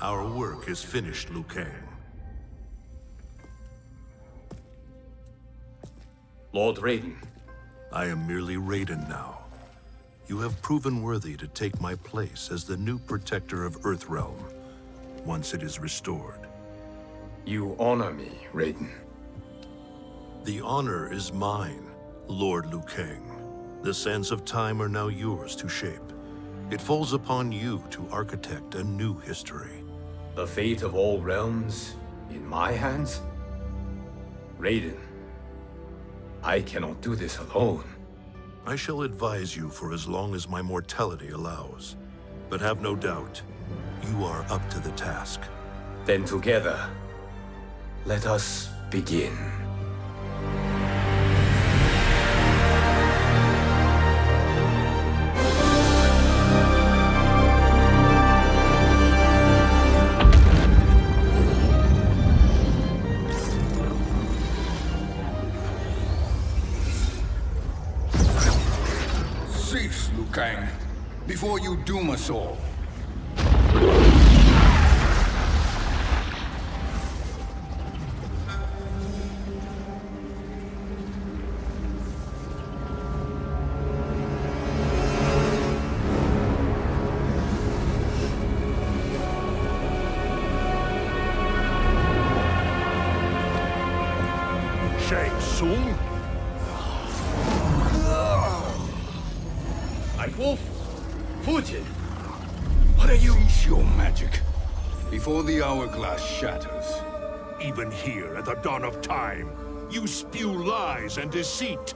Our work is finished, Liu Kang. Lord Raiden, I am merely Raiden now. You have proven worthy to take my place as the new protector of Earthrealm, once it is restored. you honor me, Raiden. The honor is mine, Lord Liu Kang. The sands of time are now yours to shape. It falls upon you to architect a new history. The fate of all realms in my hands? Raiden, I cannot do this alone. I shall advise you for as long as my mortality allows. But have no doubt, you are up to the task. Then together, let us begin. All. The hourglass shatters. Even here at the dawn of time, you spew lies and deceit.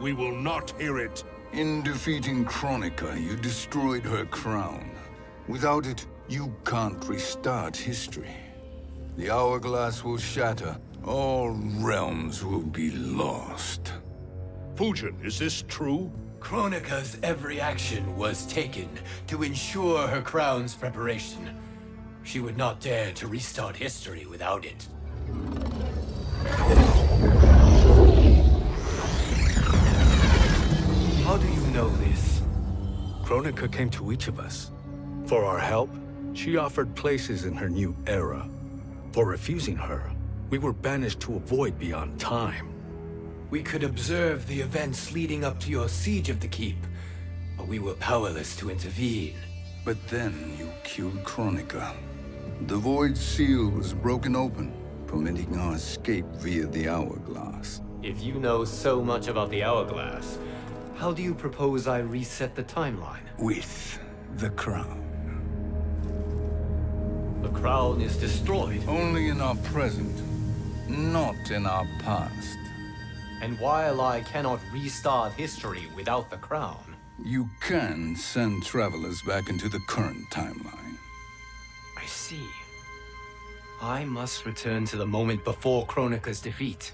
We will not hear it. In defeating Kronika, you destroyed her crown. Without it, you can't restart history. The hourglass will shatter. All realms will be lost. Fujin, is this true? Kronika's every action was taken to ensure her crown's preparation. She would not dare to restart history without it. How do you know this? Kronika came to each of us. For our help, she offered places in her new era. For refusing her, we were banished to a void beyond time. We could observe the events leading up to your siege of the keep, but we were powerless to intervene. But then you killed Kronika. The Void Seal was broken open, permitting our escape via the hourglass. If you know so much about the Hourglass, how do you propose I reset the timeline? With the crown. The crown is destroyed, Only in our present, not in our past. and while I cannot restart history without the crown, You can send travelers back into the current timeline. I see. I must return to the moment before Kronika's defeat.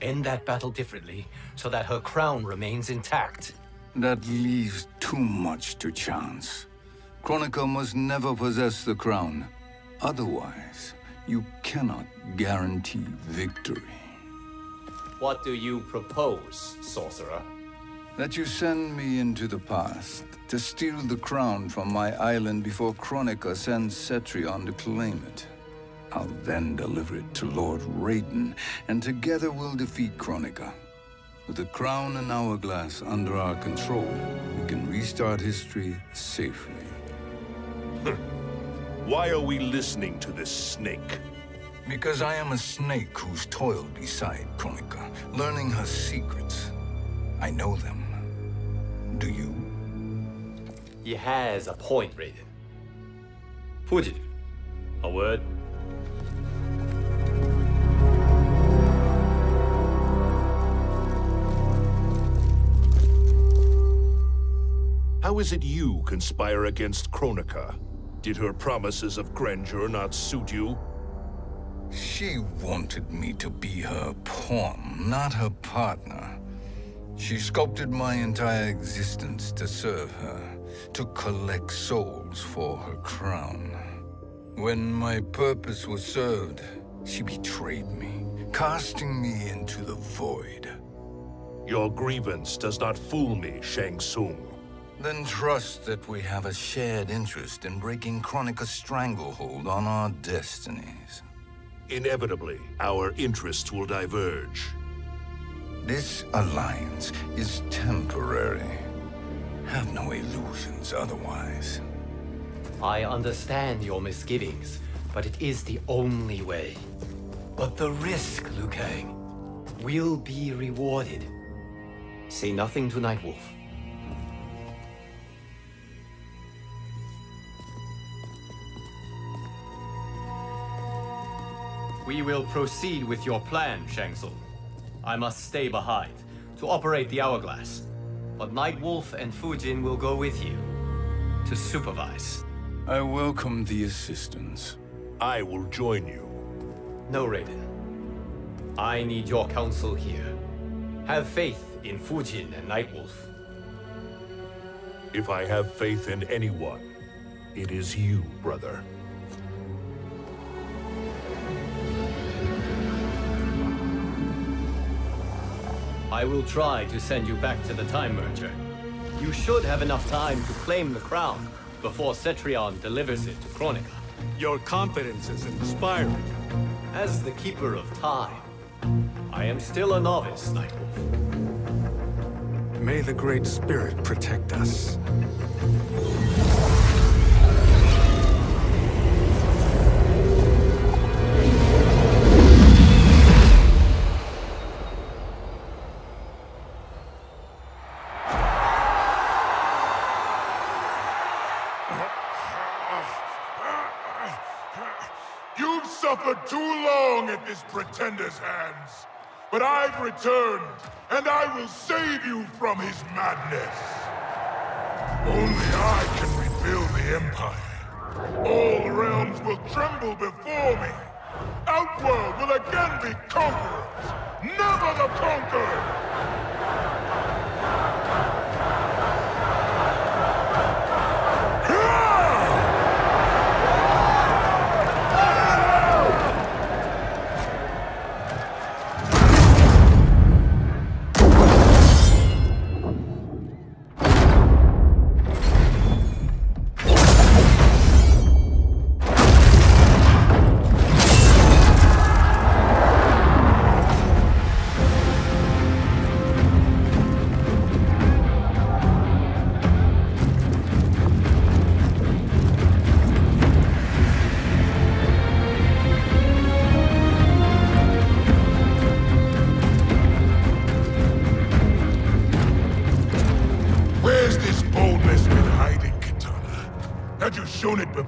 End that battle differently, so that her crown remains intact. That leaves too much to chance. Kronika must never possess the crown. Otherwise, you cannot guarantee victory. What do you propose, sorcerer? That you send me into the past to steal the crown from my island before Kronika sends Cetrion to claim it. I'll then deliver it to Lord Raiden, and together we'll defeat Kronika. With the crown and hourglass under our control, we can restart history safely. Why are we listening to this snake? Because I am a snake who's toiled beside Kronika, learning her secrets. I know them. He has a point, Raiden. Fujin, A word? How is it you conspire against Kronika? Did her promises of grandeur not suit you? She wanted me to be her pawn, not her partner. She sculpted my entire existence to serve her, to collect souls for her crown. When my purpose was served, she betrayed me, casting me into the void. Your grievance does not fool me, Shang Tsung. Then trust that we have a shared interest in breaking Kronika's stranglehold on our destinies. Inevitably, our interests will diverge. This alliance is temporary. Have no illusions otherwise. I understand your misgivings, but it is the only way. But the risk, Liu Kang, will be rewarded. Say nothing to Nightwolf. We will proceed with your plan, Shang Tsung. I must stay behind to operate the Hourglass. But Nightwolf and Fujin will go with you to supervise. I welcome the assistance. I will join you. No, Raiden. I need your counsel here. Have faith in Fujin and Nightwolf. If I have faith in anyone, it is you, brother. I will try to send you back to the Time Merger. You should have enough time to claim the crown before Cetrion delivers it to Kronika. Your confidence is inspiring. As the Keeper of Time, I am still a novice, Nightwolf. May the Great Spirit protect us. Pretender's hands. But I've returned, and I will save you from his madness. Only I can rebuild the Empire. All realms will tremble before me. Outworld will again be conquerors, never the conquered!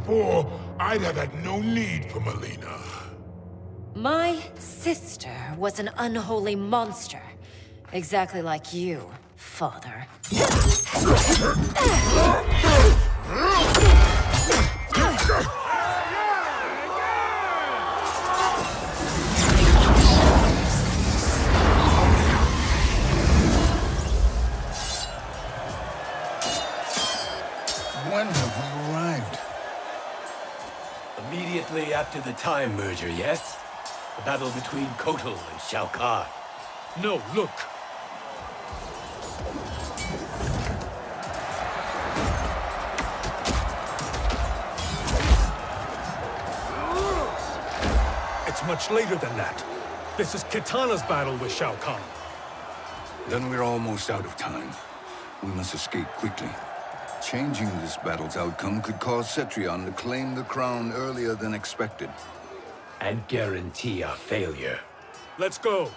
Before, I'd have had no need for Mileena. My sister was an unholy monster. Exactly like you, father. Immediately after the Time Merger, yes? The battle between Kotal and Shao Kahn. No, look! It's much later than that. This is Kitana's battle with Shao Kahn. Then we're almost out of time. We must escape quickly. Changing this battle's outcome could cause Cetrion to claim the crown earlier than expected. And guarantee our failure. Let's go!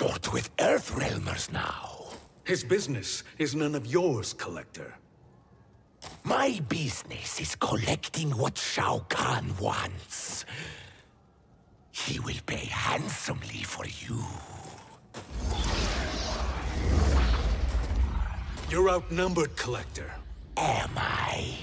Consort with Earthrealmers now. His business is none of yours, Collector. My business is collecting what Shao Kahn wants. He will pay handsomely for you. You're outnumbered, Collector. Am I?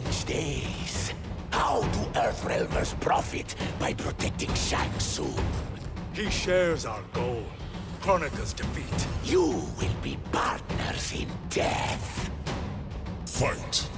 Strange days. How do Earthrealmers profit by protecting Shang Tsung? He shares our goal. Kronika's defeat. You will be partners in death. Fight!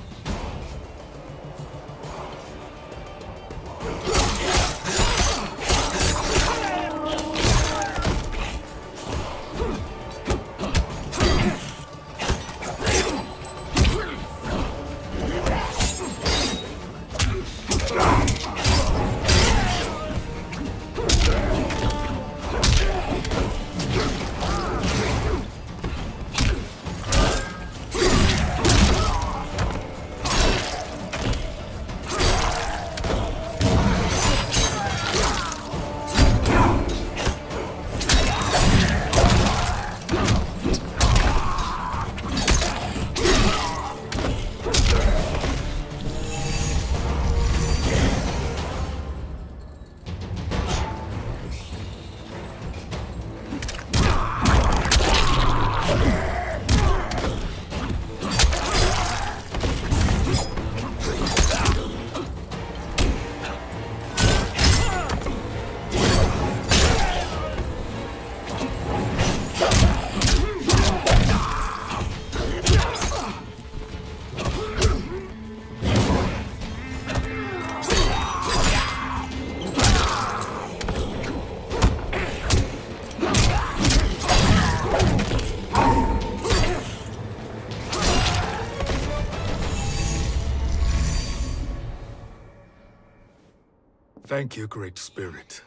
Thank you, Great Spirit.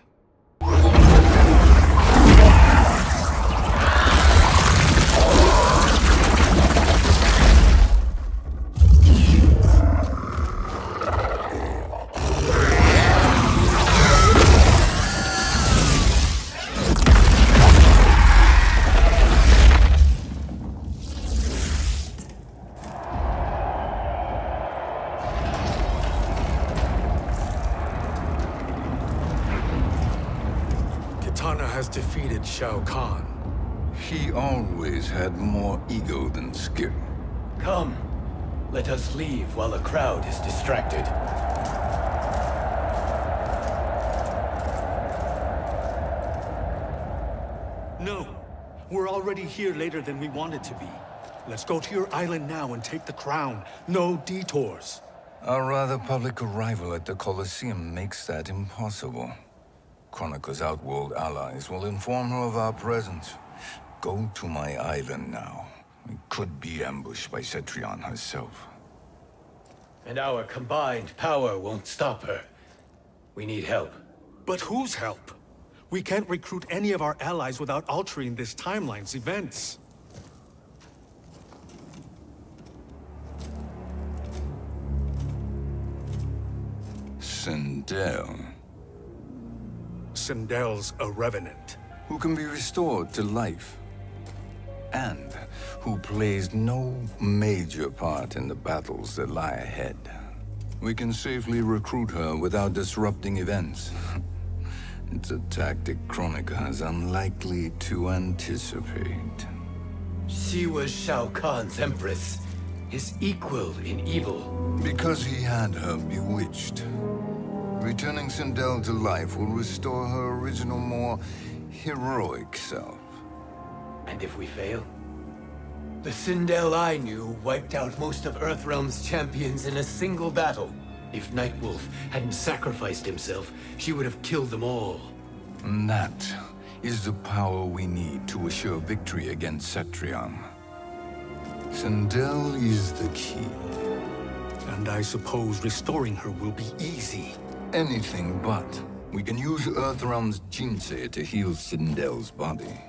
Shao Kahn. He always had more ego than skill. Come. Let us leave while the crowd is distracted. No. We're already here later than we wanted to be. Let's go to your island now and take the crown. No detours. Our rather public arrival at the Colosseum makes that impossible. Kronika's outworld allies will inform her of our presence. Go to my island now. We could be ambushed by Cetrion herself. And our combined power won't stop her. We need help. But whose help? We can't recruit any of our allies without altering this timeline's events. Sindel. Sindel's a revenant. Who can be restored to life. And who plays no major part in the battles that lie ahead. We can safely recruit her without disrupting events. it's a tactic Kronika is unlikely to anticipate. She was Shao Kahn's empress, his equal in evil. Because he had her bewitched. Returning Sindel to life will restore her original, more heroic self. And if we fail? The Sindel I knew wiped out most of Earthrealm's champions in a single battle. If Nightwolf hadn't sacrificed himself, she would have killed them all. And that is the power we need to assure victory against Cetrion. Sindel is the key. And I suppose restoring her will be easy. Anything but. We can use Earthrealm's Jinsei to heal Sindel's body.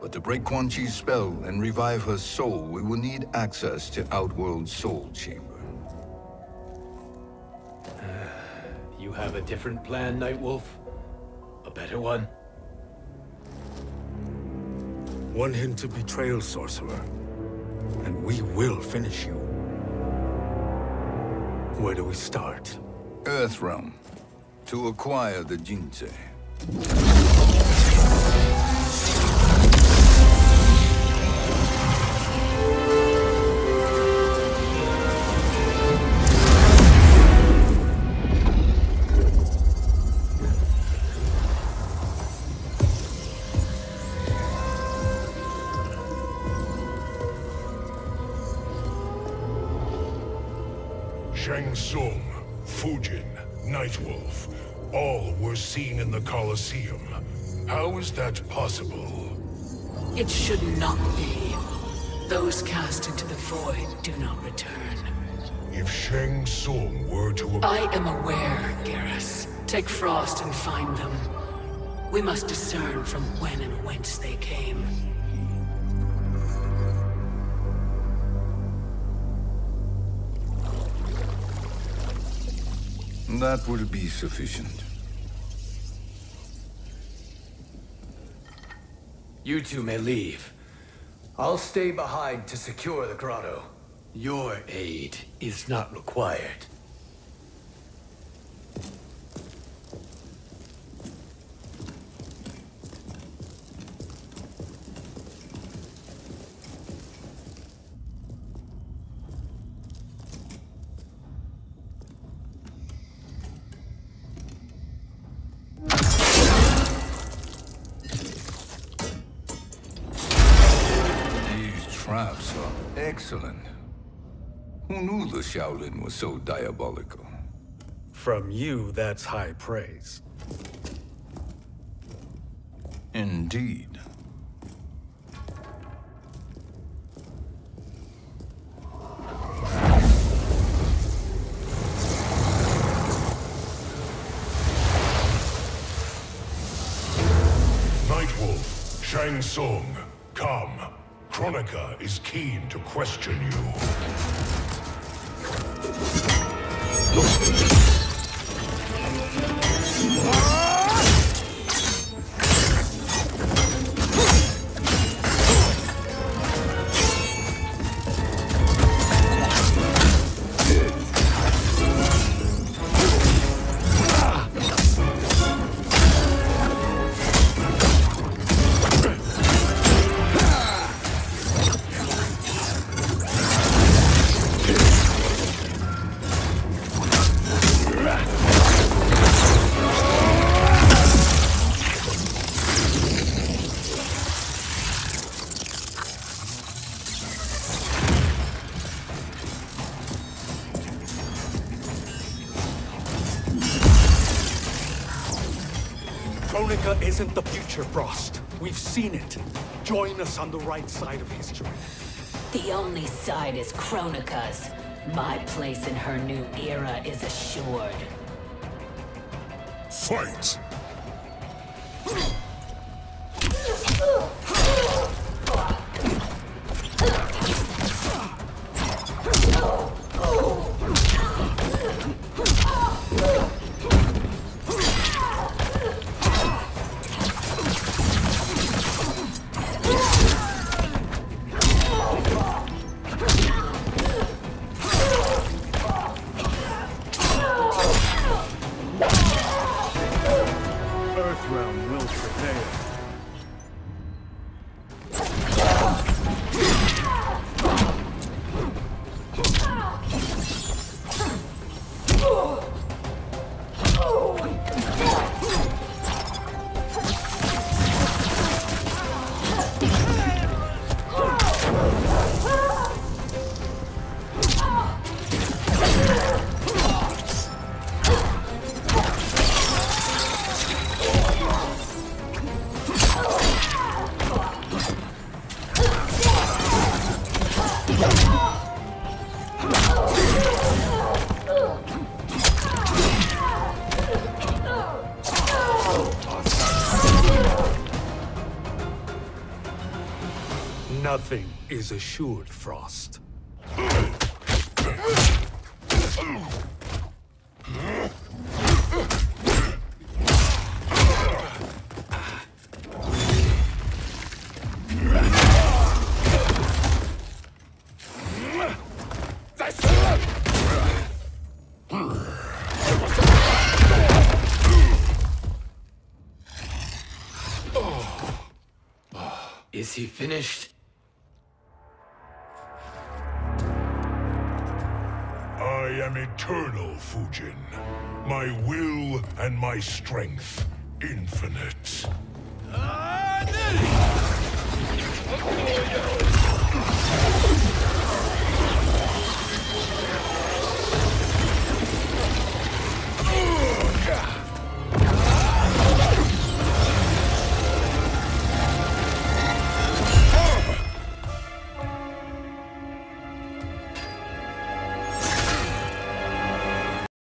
But to break Quan Chi's spell and revive her soul, we will need access to Outworld's Soul Chamber. you have a different plan, Nightwolf? A better one? One hint of betrayal, Sorcerer. And we will finish you. Where do we start? Earthrealm. To acquire the Jinsei. Shang Tsung, all were seen in the Colosseum. How is that possible? It should not be. Those cast into the void do not return. If Shang Tsung were to... I am aware, Geras. Take Frost and find them. We must discern from when and whence they came. That will be sufficient. You two may leave. I'll stay behind to secure the grotto. Your aid is not required. Excellent. Who knew the Shaolin was so diabolical? From you, that's high praise. Indeed. Nightwolf, Shang Tsung, come. Kronika is keen to question you. Kronika isn't the future, Frost. We've seen it. Join us on the right side of history. The only side is Kronika's. My place in her new era is assured. Fight! Nothing is assured, Frost. Is he finished? Eternal, Fujin. My will and my strength infinite. Ah,